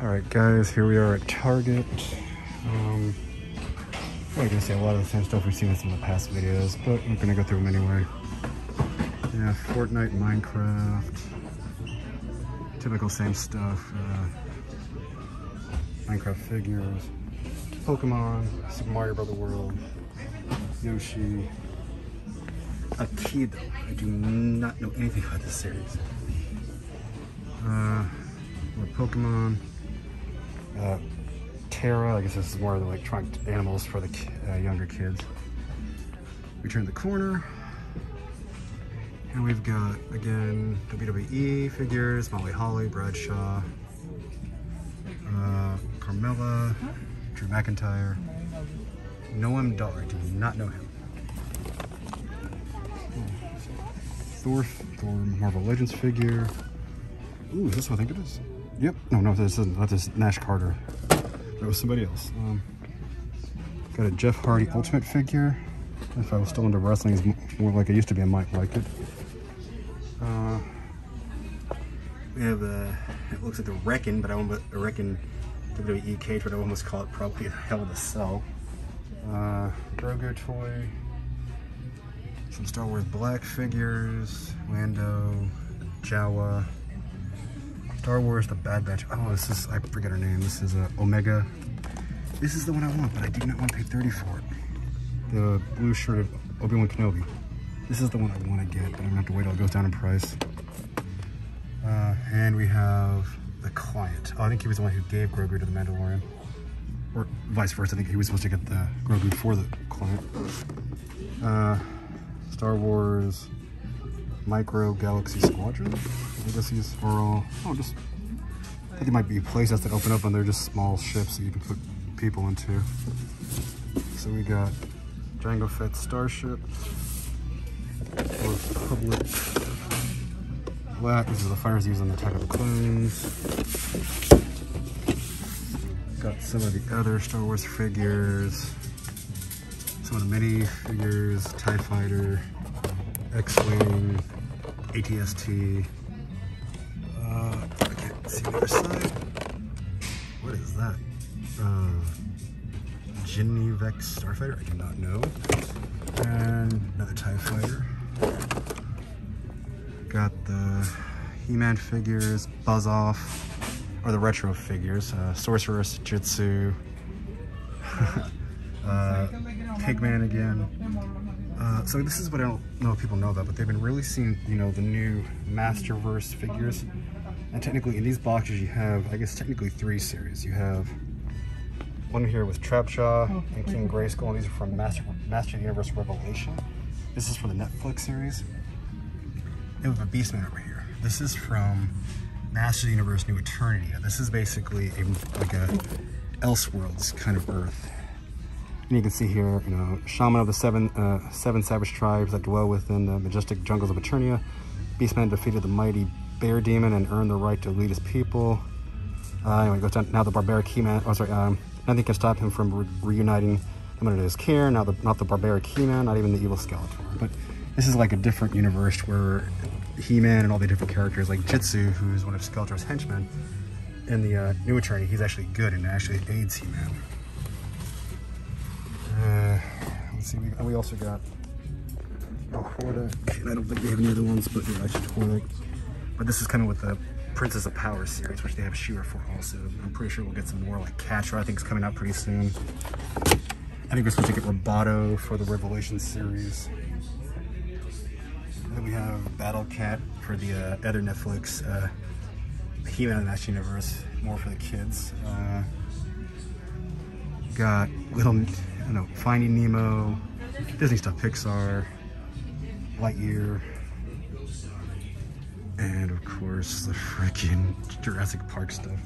All right, guys, here we are at Target. Um, not gonna say a lot of the same stuff we've seen in some of the past videos, but I'm gonna go through them anyway. Yeah, Fortnite, Minecraft, typical same stuff. Uh, Minecraft figures, Pokemon, Super Mario Brother World, Yoshi. A key though, I do not know anything about this series. Uh, more Pokemon. Uh, Terra, I guess this is more of the electronic animals for the uh, younger kids. We turn the corner, and we've got, again, WWE figures, Molly Holly, Bradshaw, uh, Carmella, Drew McIntyre, Noam Dar, do not know him. Thor, Thor Marvel Legends figure. Ooh, is this what I think it is? Yep. No, no, this isn't. That is Nash Carter. That was somebody else. Um, got a Jeff Hardy Ultimate figure. If I was still into wrestling, it's more like I used to be. I might like it. Uh, we have a. It looks like the Reckon, but I almost I reckon WWE cage, but I almost call it probably Hell in a Cell. Uh, Grogu toy. Some Star Wars Black figures. Lando, Jawa. Star Wars The Bad Batch. Oh, this is, I forget her name. This is uh, Omega. This is the one I want, but I do not want to pay 30 for it. The blue shirt of Obi-Wan Kenobi. This is the one I want to get, but I'm gonna have to wait till it goes down in price. Uh, and we have the client. Oh, I think he was the one who gave Grogu to the Mandalorian. Or vice versa, I think he was supposed to get the Grogu for the client. Uh, Star Wars Micro Galaxy Squadron. I guess these are all, oh, just, I think they might be playsets that open up and they're just small ships that you can put people into. So we got Jango Fett Starship, Republic, Black, these are the fighters used in the Attack of the Clones. Got some of the other Star Wars figures, some of the mini figures, TIE Fighter, X-Wing, ATST. That? Uh, Ginny Vex Starfighter? I do not know. And another TIE Fighter. Got the He-Man figures, Buzz Off, or the retro figures, uh, Sorceress, Jitsu, uh, Pigman again. Uh, so this is what I don't know if people know about, but they've been releasing, you know, the new Masterverse figures. And technically in these boxes you have, I guess technically three series. You have one here with Trapjaw and King Grayskull, and these are from Master, Master of the Universe Revelation. This is from the Netflix series. And we have a Beastman over here. This is from Master of the Universe New Eternia. This is basically a, like a Elseworlds kind of Earth. And you can see here, you know, shaman of the seven uh, seven savage tribes that dwell within the majestic jungles of Eternia. Beastman defeated the mighty bear demon and earn the right to lead his people. Uh, anyway, goes down. Now the barbaric He-Man. Oh, sorry. Um, nothing can stop him from re reuniting them under his care. Now the not the barbaric He-Man, not even the evil Skeletor. But this is like a different universe where He-Man and all the different characters, like Jitsu, who's one of Skeletor's henchmen, in the uh, new Eternia, he's actually good and actually aids He-Man. Uh, let's see, we, we also got Horda. And I don't think they have any other ones, but yeah, I should. But this is kind of with the Princess of Power series, which they have She-Ra for also. I'm pretty sure we'll get some more like Catra, I think is coming out pretty soon. I think we're supposed to get Roboto for the Revelation series. And then we have Battle Cat for the uh, other Netflix uh, He-Man and Master Universe, more for the kids. Uh, got little, I don't know, Finding Nemo, Disney stuff, Pixar, Lightyear, and of course the freaking Jurassic Park stuff.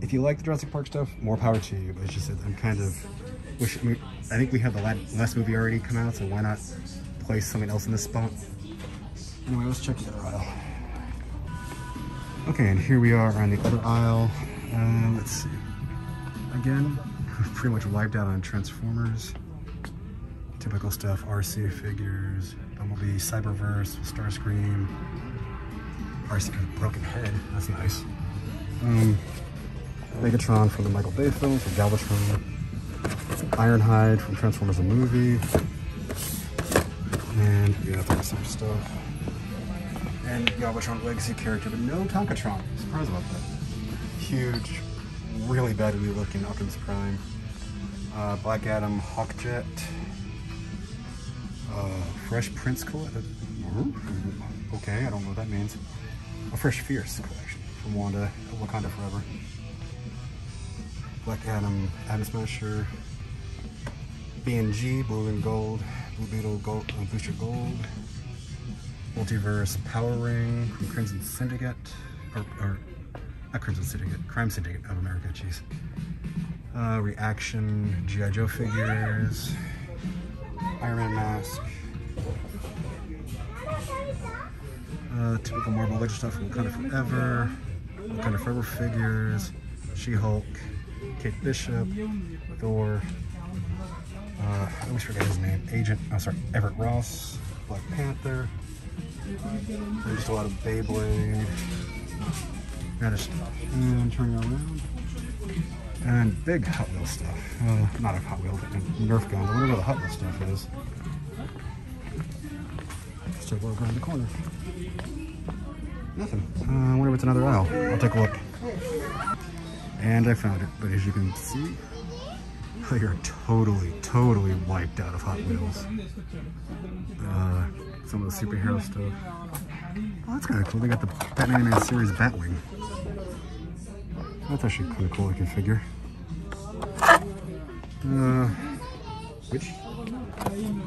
If you like the Jurassic Park stuff, more power to you. But it's just I'm kind of wish. I, think we have the last movie already come out, so why not place something else in this spot? Anyway, let's check the other aisle. Okay, and here we are on the other aisle. Uh, let's see. Again, pretty much wiped out on Transformers. Typical stuff, RC figures, Bumblebee, Cyberverse, Starscream, RC Broken Head, that's nice. Um, Megatron from the Michael Bay films, from Galvatron. Ironhide from Transformers the movie. And yeah, there's some stuff. And Galvatron Legacy character, but no Tonkatron. Surprised about that. Huge, really badly looking Optimus Prime. Uh, Black Adam, Hawkjet. Uh, Fresh Prince collection. Okay, I don't know what that means. A Fresh Fierce collection from Wanda, Wakanda Forever. Black Adam, Atom Smasher, BNG, Blue and Gold, Blue Beetle, Gold, uh, Booster Gold, Multiverse Power Ring from Crimson Syndicate, or, or not Crimson Syndicate, Crime Syndicate of America, jeez. Uh, Reaction, G.I. Joe figures, Iron Man mask, uh, typical Marvel Legends stuff from Wakanda Forever, Kind of Forever figures, She-Hulk, Kate Bishop, Thor, uh, I always forget his name, Agent, I'm oh, sorry, Everett Ross, Black Panther, there's just a lot of Beyblade, kind of stuff. And turning around, and big Hot Wheels stuff. Uh, not a Hot Wheel, but Nerf gun, wonder where the Hot Wheels stuff is. A look around the corner. Nothing. Uh, I wonder if it's another aisle. I'll take a look. And I found it, but as you can see, they are totally, totally wiped out of Hot Wheels. Uh, some of the superhero stuff. Oh, that's kind of cool. They got the Batman animated series Batwing. That's actually kind of cool looking figure. Uh, which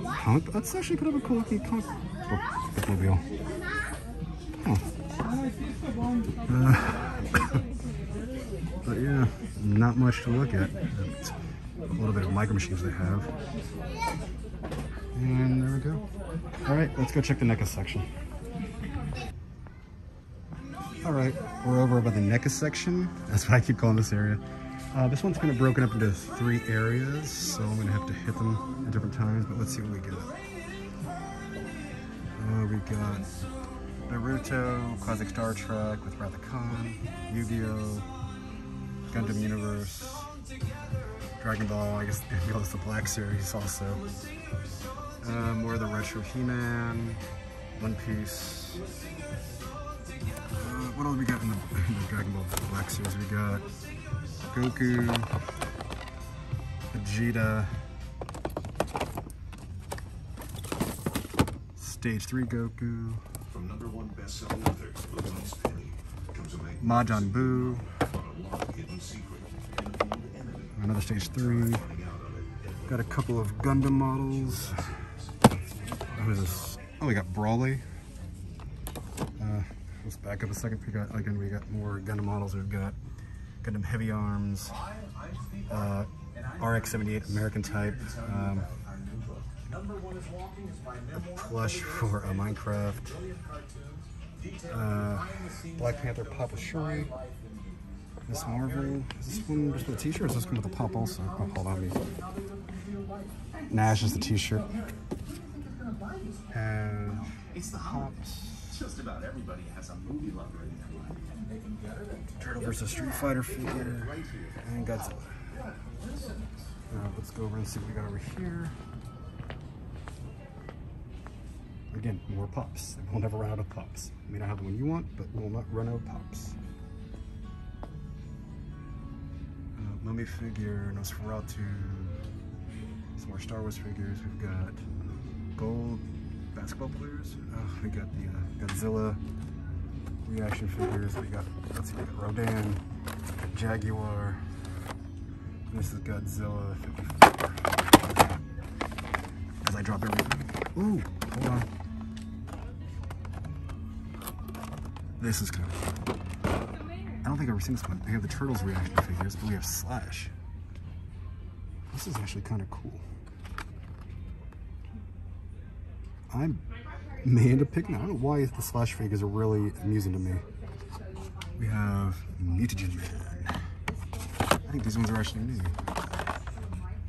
comic? That's actually kind of a cool looking comic book Batmobile. Uh, but yeah, not much to look at. It's a little bit of micro machines they have. And there we go. All right, let's go check the NECA section. All right, we're over by the NECA section. That's what I keep calling this area. Uh, this one's kind of broken up into three areas, so I'm gonna have to hit them at different times, but let's see what we get. Uh, we got Naruto, Classic Star Trek with Wrath of Khan, Yu-Gi-Oh!, Gundam Universe, Dragon Ball, I guess it's the Black Series also. Uh, more of the retro He-Man, One Piece. Uh, what else we got in the, in the Dragon Ball Black Series? We got Goku, Vegeta, Stage 3 Goku, from number one best-selling author Louise Penny comes a Majin Buu, another Stage 3, got a couple of Gundam models, who is this? Oh, we got Broly. Uh, let's back up a second. We got, again, we got more Gundam models. We've got Gundam Heavy Arms, uh, RX-78 American type, um, plush for a Minecraft, uh, Black Panther Papa Shuri, Miss Marvel. Is this one just with a t-shirt? Does this come with a pop also? Oh, hold on, me. Nash is the t-shirt. And it's the hops. Just about everybody has a movie lover in their life. And they can get it. Turtle versus Street Fighter figure, and Godzilla. Now let's go over and see what we got over here. Again, more pops. We'll never run out of pops. We may not have the one you want, but we'll not run out of pops. Uh, mummy figure, Nosferatu, some more Star Wars figures. We've got gold basketball players. Uh, we got the uh, Godzilla reaction figures. We got, let's see, we got Rodan, Jaguar. This is Godzilla 54. As I drop everything. Ooh, hold on. This is kind of cool. I don't think I've ever seen this one. We have the Turtles reaction figures, but we have Slash. This is actually kind of cool. I may end up picking I don't know why the Slash figures are really amusing to me. We have Mutagen Man. I think these ones are actually new.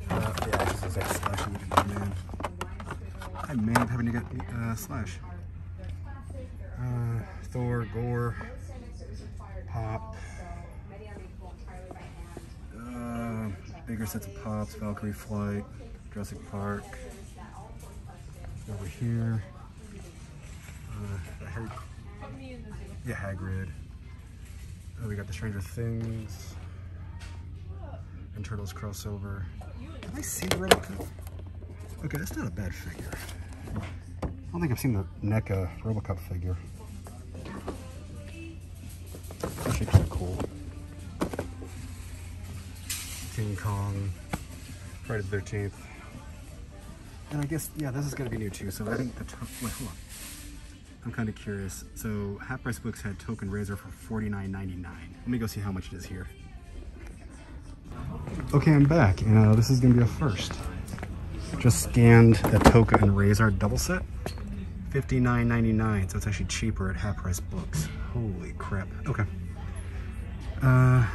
Uh, yeah, this is like Slash and Mutagen Man. I may end up having to get uh, Slash. Uh, Thor, Gorr, Pop. bigger sets of Pops, Valkyrie Flight, Jurassic Park. Over here, uh, Harry, yeah, Hagrid. Oh, we got the Stranger Things and Turtles crossover. Can I see the Robocop? Okay, that's not a bad figure. I don't think I've seen the NECA Robocop figure. Are cool. King Kong, Friday the 13th. And I guess, yeah, this is going to be new too. So I think the, wait, hold on. I'm kind of curious. So Half Price Books had Tokka Razor for $49.99. Let me go see how much it is here. Okay, I'm back, and uh, this is to be a first. Just scanned the Tokka and Razor double set. $59.99, so it's actually cheaper at Half Price Books. Holy crap. Okay. Uh,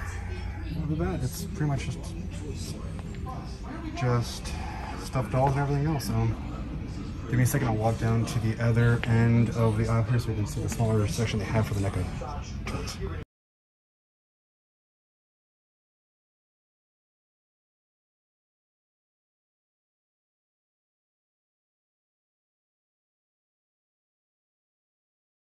other than that, it's pretty much just, just stuffed dolls and everything else. Um, give me a second, I'll walk down to the other end of the aisle here so we can see the smaller section they have for the NECA toys.